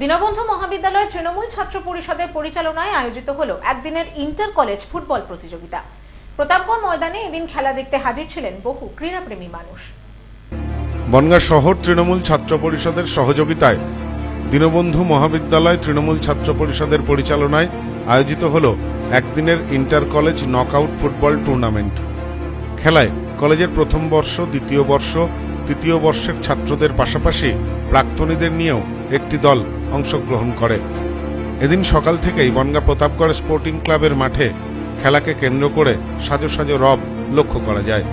দীনবন্ধু মহাবিদ্যালয় তৃণমূল ছাত্র পরিষদের পরিচালনায় আয়োজিত হল একদিনের ইন্টার কলেজ ফুটবল প্রতিযোগিতা। প্রতাপগড় ময়দানে এদিন খেলা দেখতে হাজির ছিলেন বহু ক্রীড়াপ্রেমী মানুষ। বনগাঁ শহর তৃণমূল ছাত্র পরিষদের সহযোগিতায় দীনবন্ধু মহাবিদ্যালয় তৃণমূল ছাত্র পরিষদের পরিচালনায় আয়োজিত হল একদিনের inter college knockout football tournament. খেলায় কলেজের প্রথম বর্ষ, দ্বিতীয় বর্ষ তৃতীয় বর্ষের ছাত্রদের পাশাপাশি প্রাক্তনীদের নিয়েও একটি দল অংশগ্রহণ করে। এদিন সকাল থেকেই বনগাঁ প্রতাপগড় স্পোর্টিং ক্লাবের মাঠে খেলাকে কেন্দ্র করে সাজো সাজো রব লক্ষ্য করা যায়।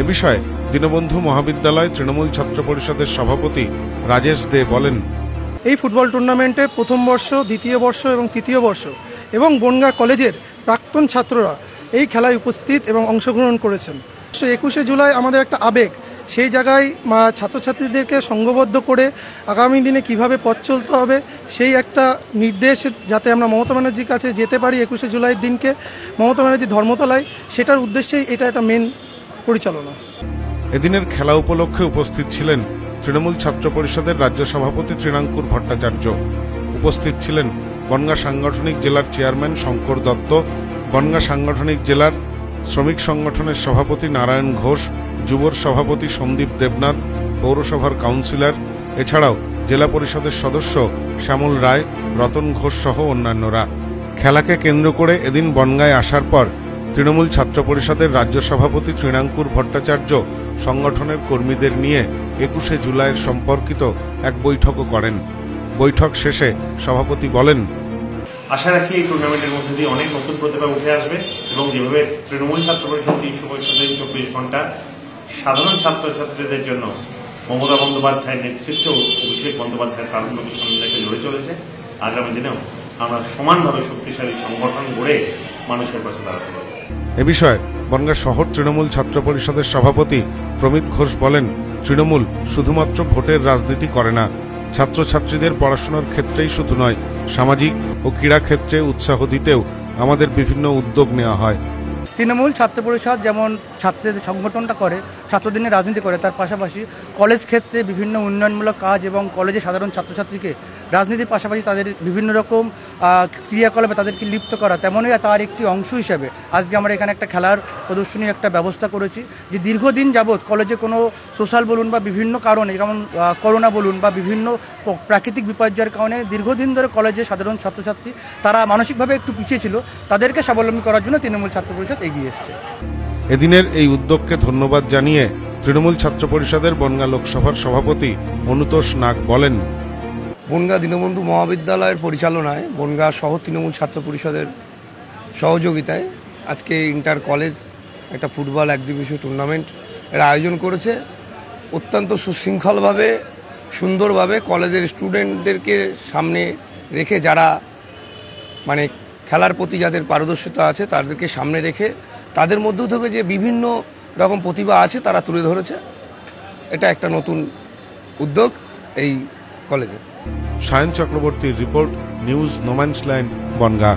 এ বিষয়ে দীনবন্ধু মহাবিদ্যালয় তৃণমূল ছাত্র পরিষদের সভাপতি রাজেশ দে বলেন, এই ফুটবল টুর্নামেন্টে প্রথম বর্ষ, দ্বিতীয় বর্ষ এবং তৃতীয় বর্ষ এবং বনগাঁ কলেজের প্রাক্তন ছাত্ররা এই খেলায় উপস্থিত এবং অংশগ্রহণ করেছেন। একুশে জুলাই আমাদের একটা আবেগ সেই জায়গায় মা ছাত্রছাত্রীদেরকে সংঘবদ্ধ করে আগামী দিনে কীভাবে পথ চলতে হবে, সেই একটা নির্দেশ যাতে আমরা মমতা ব্যানার্জির কাছে যেতে পারি একুশে জুলাইয়ের দিনকে। মমতা ব্যানার্জি ধর্মতলায়, সেটার উদ্দেশ্যেই এটা একটা মেন পরিচালনা। এদিনের খেলা উপলক্ষে উপস্থিত ছিলেন তৃণমূল ছাত্র পরিষদের রাজ্য সভাপতি তৃণাঙ্কুর ভট্টাচার্য। উপস্থিত ছিলেন বনগাঁ সাংগঠনিক জেলার চেয়ারম্যান শঙ্কর দত্ত, বনগাঁ সাংগঠনিক জেলার শ্রমিক সংগঠনের সভাপতি নারায়ণ ঘোষ যুবর সভাপতি সন্দীপ দেবনাথ, পৌরসভার কাউন্সিলর, এছাড়াও জেলা পরিষদের সদস্য শ্যামল রায়, রতন ঘোষ সহ অন্যান্যরা। খেলাকে কেন্দ্র করে এদিন বনগায় আসার পর তৃণমূল ছাত্র পরিষদের রাজ্য সভাপতি তৃণাঙ্কুর ভট্টাচার্য সংগঠনের কর্মীদের নিয়ে একুশে জুলাইয়ের সম্পর্কিত এক বৈঠকও করেন। বৈঠক শেষে সভাপতি বলেন, আশা রাখি এই টুর্নামেন্টের মধ্যে দিয়ে অনেক নতুন প্রতিভা উঠে আসবে এবং যেভাবে তৃণমূল ছাত্র পরিষদ তিনশো পঁয়ষট্টি, চব্বিশ ঘণ্টা সাধারণ ছাত্রছাত্রীদের জন্য মমতা বন্দ্যোপাধ্যায়ের নেতৃত্বে অভিষেক বন্দ্যোপাধ্যায়ের কার্যক্রমের সামনে থেকে লড়ে চলেছে। আগামী দিনেও আমরা সমানভাবে শক্তিশালী সংগঠন গড়ে মানুষের পাশে দাঁড়াতে পারব। এ বিষয়ে বনগাঁ শহর তৃণমূল ছাত্র পরিষদের সভাপতি প্রমিত ঘোষ বলেন, তৃণমূল শুধুমাত্র ভোটের রাজনীতি করে না। ছাত্রছাত্রীদের পড়াশোনার ক্ষেত্রেই শুধু নয়, সামাজিক ও ক্রীড়া ক্ষেত্রে উৎসাহ দিতেও আমাদের বিভিন্ন উদ্যোগ নেওয়া হয়। তৃণমূল ছাত্র পরিষদ যেমন ছাত্রদের সংগঠনটা করে ছাত্রদের নিয়ে রাজনীতি করে, তার পাশাপাশি কলেজ ক্ষেত্রে বিভিন্ন উন্নয়নমূলক কাজ এবং কলেজে সাধারণ ছাত্রছাত্রীকে রাজনীতির পাশাপাশি তাদের বিভিন্ন রকম ক্রিয়াকলাপে তাদেরকে লিপ্ত করা, তেমনই তার একটি অংশ হিসেবে আজকে আমরা এখানে একটা খেলার প্রদর্শনী একটা ব্যবস্থা করেছি যে দীর্ঘদিন যাবৎ কলেজে কোনো সোশ্যাল বলুন বা বিভিন্ন কারণে, যেমন করোনা বলুন বা বিভিন্ন প্রাকৃতিক বিপর্যয়ের কারণে দীর্ঘদিন ধরে কলেজে সাধারণ ছাত্রছাত্রী, তারা মানসিকভাবে একটু পিছিয়ে ছিল, তাদেরকে স্বাবলম্বী করার জন্য তৃণমূল ছাত্র পরিষদ এগিয়ে এসছে। এদিনের এই উদ্যোগকে ধন্যবাদ জানিয়ে তৃণমূল ছাত্র পরিষদের বনগাঁ লোকসভার সভাপতি অনুতোষ নাগ বলেন বনগাঁ দীনবন্ধু মহাবিদ্যালয়ের পরিচালনায় বনগাঁ শহর তৃণমূল ছাত্র পরিষদের সহযোগিতায় আজকে ইন্টার কলেজ একটা ফুটবল একদিবসীয় টুর্নামেন্ট এর আয়োজন করেছে। অত্যন্ত সুশৃঙ্খলভাবে সুন্দরভাবে কলেজের স্টুডেন্টদেরকে সামনে রেখে যারা মানে খেলার প্রতি যাদের পারদর্শিতা আছে তাদেরকে সামনে রেখে তাদের মধ্য থেকে যে বিভিন্ন রকম প্রতিভা আছে তারা তুলে ধরেছে। এটা একটা নতুন উদ্যোগ এই কলেজে। সায়ন চক্রবর্তীর রিপোর্ট নিউজ নোম্যান্সল্যান্ড বনগাঁ।